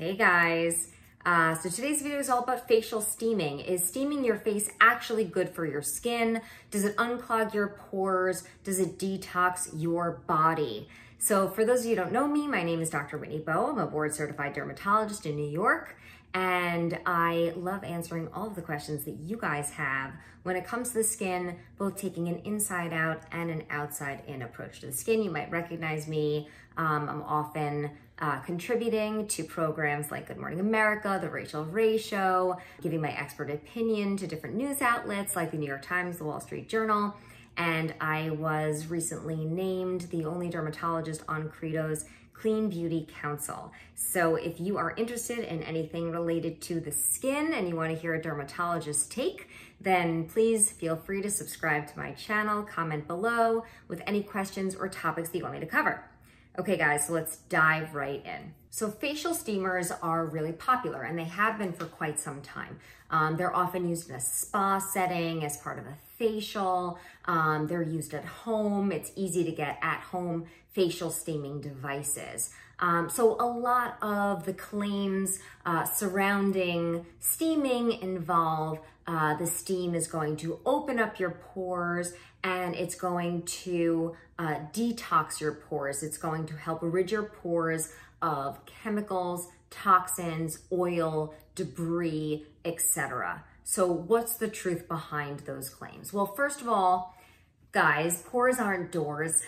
Hey guys. Uh, so today's video is all about facial steaming. Is steaming your face actually good for your skin? Does it unclog your pores? Does it detox your body? So for those of you who don't know me, my name is Dr. Whitney Bowe. I'm a board certified dermatologist in New York. And I love answering all of the questions that you guys have when it comes to the skin, both taking an inside out and an outside in approach to the skin. You might recognize me. Um, I'm often uh, contributing to programs like Good Morning America, The Rachael Ray Show, giving my expert opinion to different news outlets like the New York Times, The Wall Street Journal. And I was recently named the only dermatologist on Credo's Clean Beauty Council. So if you are interested in anything related to the skin and you want to hear a dermatologist take, then please feel free to subscribe to my channel, comment below with any questions or topics that you want me to cover. Okay guys, so let's dive right in. So facial steamers are really popular and they have been for quite some time. Um, they're often used in a spa setting as part of a facial. Um, they're used at home. It's easy to get at home facial steaming devices. Um, so a lot of the claims uh, surrounding steaming involve uh, the steam is going to open up your pores and it's going to uh, detox your pores. It's going to help rid your pores of chemicals, toxins, oil, debris, etc. So what's the truth behind those claims? Well, first of all, guys, pores aren't doors.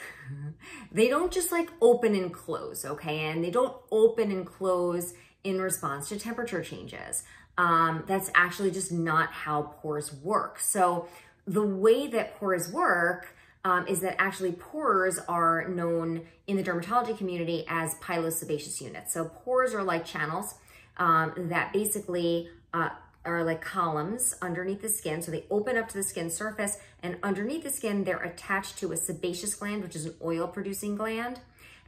they don't just like open and close, okay? And they don't open and close in response to temperature changes um, that's actually just not how pores work. So the way that pores work um, is that actually pores are known in the dermatology community as pilosebaceous units. So pores are like channels um, that basically uh, are like columns underneath the skin. So they open up to the skin surface and underneath the skin, they're attached to a sebaceous gland, which is an oil producing gland.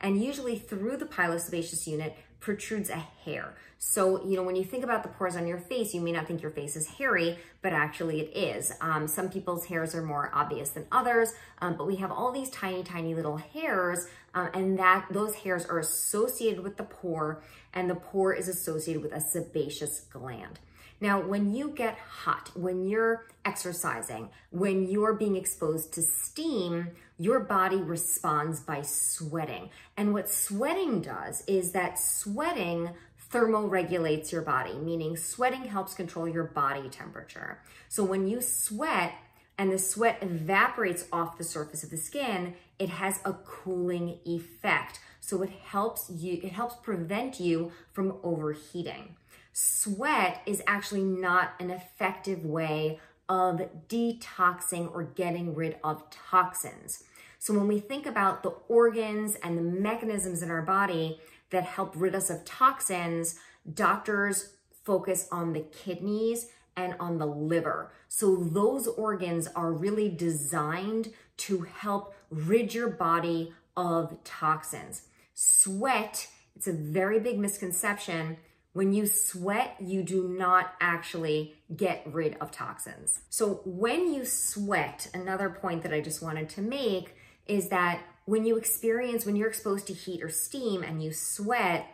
And usually through the pilosebaceous unit, protrudes a hair. So, you know, when you think about the pores on your face, you may not think your face is hairy, but actually it is. Um, some people's hairs are more obvious than others, um, but we have all these tiny, tiny little hairs, um, and that those hairs are associated with the pore, and the pore is associated with a sebaceous gland. Now, when you get hot, when you're exercising, when you're being exposed to steam, your body responds by sweating. And what sweating does is that sweating thermoregulates your body, meaning sweating helps control your body temperature. So when you sweat and the sweat evaporates off the surface of the skin, it has a cooling effect. So it helps you, it helps prevent you from overheating sweat is actually not an effective way of detoxing or getting rid of toxins. So when we think about the organs and the mechanisms in our body that help rid us of toxins, doctors focus on the kidneys and on the liver. So those organs are really designed to help rid your body of toxins. Sweat, it's a very big misconception when you sweat, you do not actually get rid of toxins. So when you sweat, another point that I just wanted to make is that when you experience, when you're exposed to heat or steam and you sweat,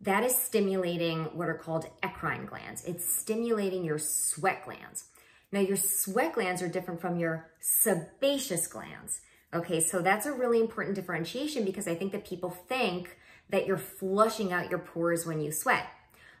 that is stimulating what are called eccrine glands. It's stimulating your sweat glands. Now your sweat glands are different from your sebaceous glands. Okay, so that's a really important differentiation because I think that people think that you're flushing out your pores when you sweat.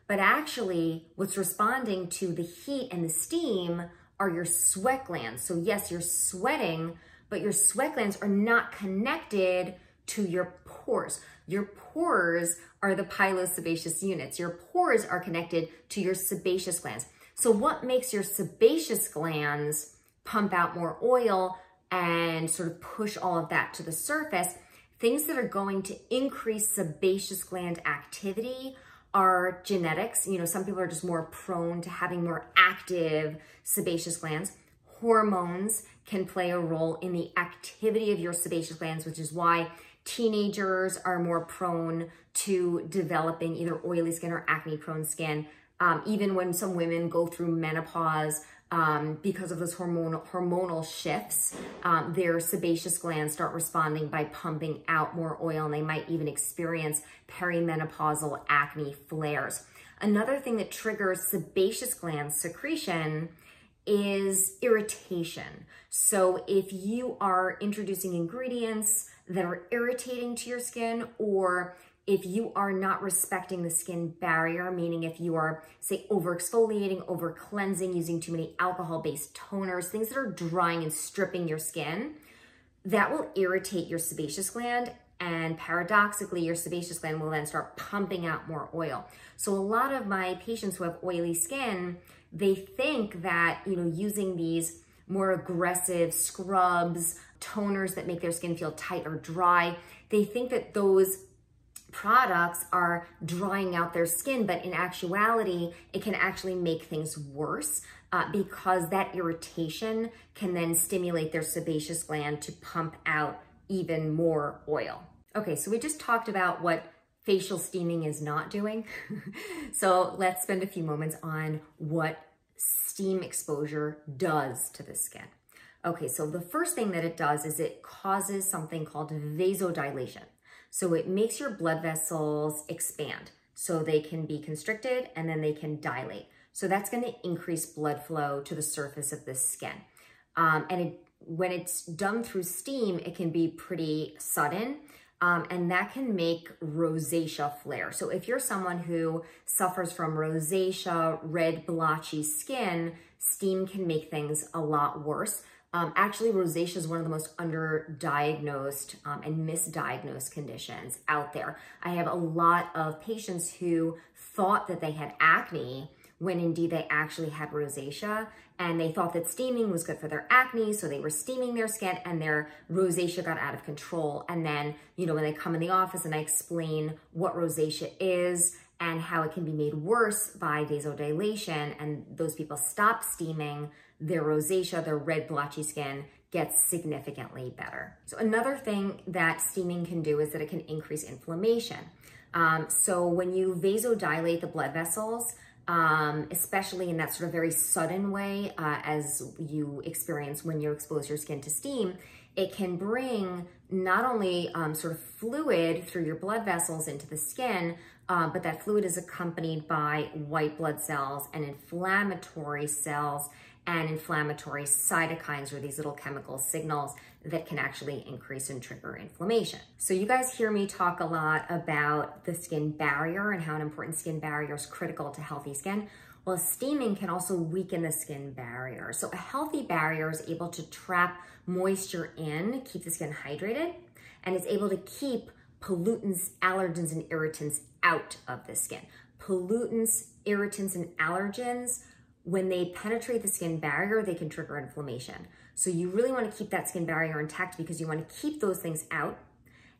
But actually, what's responding to the heat and the steam are your sweat glands. So yes, you're sweating, but your sweat glands are not connected to your pores. Your pores are the pilosebaceous units. Your pores are connected to your sebaceous glands. So what makes your sebaceous glands pump out more oil and sort of push all of that to the surface? Things that are going to increase sebaceous gland activity are genetics. You know, some people are just more prone to having more active sebaceous glands. Hormones can play a role in the activity of your sebaceous glands, which is why teenagers are more prone to developing either oily skin or acne prone skin. Um, even when some women go through menopause, um, because of those hormonal, hormonal shifts, um, their sebaceous glands start responding by pumping out more oil and they might even experience perimenopausal acne flares. Another thing that triggers sebaceous gland secretion is irritation. So if you are introducing ingredients that are irritating to your skin or if you are not respecting the skin barrier, meaning if you are, say, over exfoliating, over cleansing, using too many alcohol based toners, things that are drying and stripping your skin, that will irritate your sebaceous gland. And paradoxically, your sebaceous gland will then start pumping out more oil. So, a lot of my patients who have oily skin, they think that, you know, using these more aggressive scrubs, toners that make their skin feel tight or dry, they think that those products are drying out their skin, but in actuality, it can actually make things worse uh, because that irritation can then stimulate their sebaceous gland to pump out even more oil. Okay, so we just talked about what facial steaming is not doing. so let's spend a few moments on what steam exposure does to the skin. Okay, so the first thing that it does is it causes something called vasodilation. So it makes your blood vessels expand so they can be constricted and then they can dilate. So that's going to increase blood flow to the surface of the skin. Um, and it, when it's done through steam, it can be pretty sudden. Um, and that can make rosacea flare. So if you're someone who suffers from rosacea, red blotchy skin, steam can make things a lot worse. Um, actually, rosacea is one of the most underdiagnosed um, and misdiagnosed conditions out there. I have a lot of patients who thought that they had acne when indeed they actually had rosacea and they thought that steaming was good for their acne so they were steaming their skin and their rosacea got out of control and then you know when they come in the office and i explain what rosacea is and how it can be made worse by vasodilation and those people stop steaming their rosacea, their red blotchy skin gets significantly better. So another thing that steaming can do is that it can increase inflammation. Um, so when you vasodilate the blood vessels, um, especially in that sort of very sudden way uh, as you experience when you expose your skin to steam, it can bring not only um, sort of fluid through your blood vessels into the skin, uh, but that fluid is accompanied by white blood cells and inflammatory cells and inflammatory cytokines or these little chemical signals that can actually increase and trigger inflammation. So you guys hear me talk a lot about the skin barrier and how an important skin barrier is critical to healthy skin. Well, steaming can also weaken the skin barrier. So a healthy barrier is able to trap moisture in, keep the skin hydrated, and is able to keep pollutants, allergens, and irritants out of the skin. Pollutants, irritants, and allergens when they penetrate the skin barrier, they can trigger inflammation. So you really want to keep that skin barrier intact because you want to keep those things out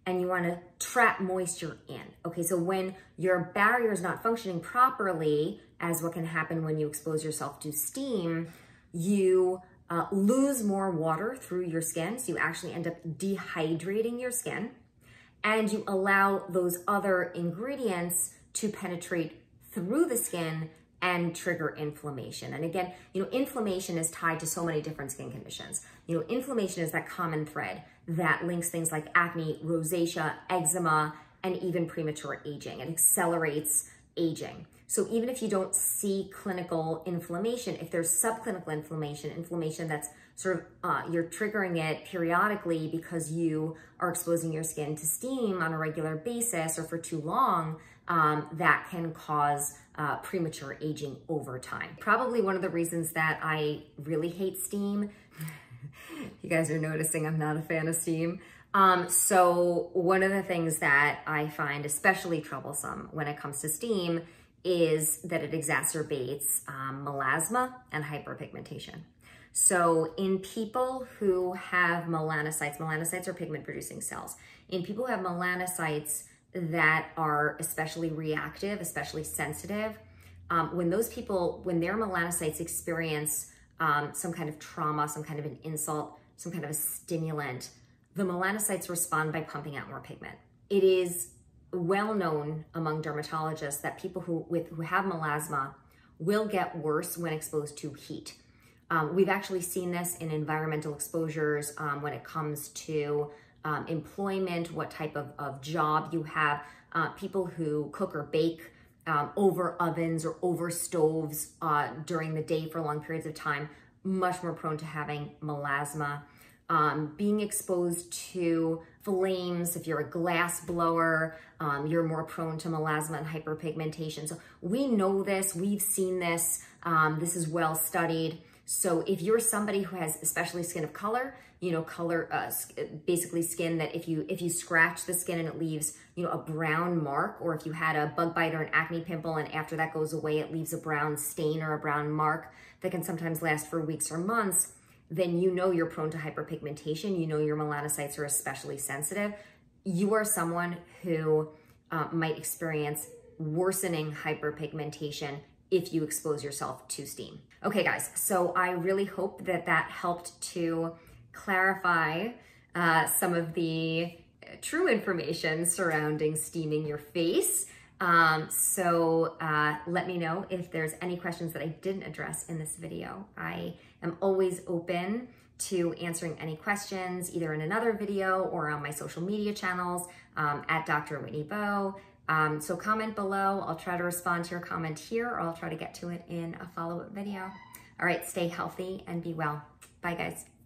and you want to trap moisture in. Okay, so when your barrier is not functioning properly, as what can happen when you expose yourself to steam, you uh, lose more water through your skin. So you actually end up dehydrating your skin and you allow those other ingredients to penetrate through the skin and trigger inflammation. And again, you know, inflammation is tied to so many different skin conditions. You know, inflammation is that common thread that links things like acne, rosacea, eczema, and even premature aging. It accelerates aging. So even if you don't see clinical inflammation, if there's subclinical inflammation, inflammation that's sort of, uh, you're triggering it periodically because you are exposing your skin to steam on a regular basis or for too long, um, that can cause uh, premature aging over time. Probably one of the reasons that I really hate steam. you guys are noticing I'm not a fan of steam. Um, so one of the things that I find especially troublesome when it comes to steam is that it exacerbates um, melasma and hyperpigmentation. So in people who have melanocytes, melanocytes are pigment producing cells. In people who have melanocytes, that are especially reactive, especially sensitive, um, when those people, when their melanocytes experience um, some kind of trauma, some kind of an insult, some kind of a stimulant, the melanocytes respond by pumping out more pigment. It is well known among dermatologists that people who with who have melasma will get worse when exposed to heat. Um, we've actually seen this in environmental exposures um, when it comes to um, employment, what type of, of job you have, uh, people who cook or bake um, over ovens or over stoves uh, during the day for long periods of time, much more prone to having melasma. Um, being exposed to flames, if you're a glass blower, um, you're more prone to melasma and hyperpigmentation. So we know this, we've seen this, um, this is well studied. So if you're somebody who has especially skin of color, you know, color, uh, basically skin that if you if you scratch the skin and it leaves, you know, a brown mark, or if you had a bug bite or an acne pimple and after that goes away, it leaves a brown stain or a brown mark that can sometimes last for weeks or months, then you know you're prone to hyperpigmentation. You know your melanocytes are especially sensitive. You are someone who uh, might experience worsening hyperpigmentation if you expose yourself to steam. Okay, guys, so I really hope that that helped to clarify uh, some of the true information surrounding steaming your face. Um, so uh, let me know if there's any questions that I didn't address in this video. I am always open to answering any questions either in another video or on my social media channels um, at Dr. Whitney Bowe. Um, so comment below. I'll try to respond to your comment here or I'll try to get to it in a follow-up video. All right, stay healthy and be well. Bye, guys.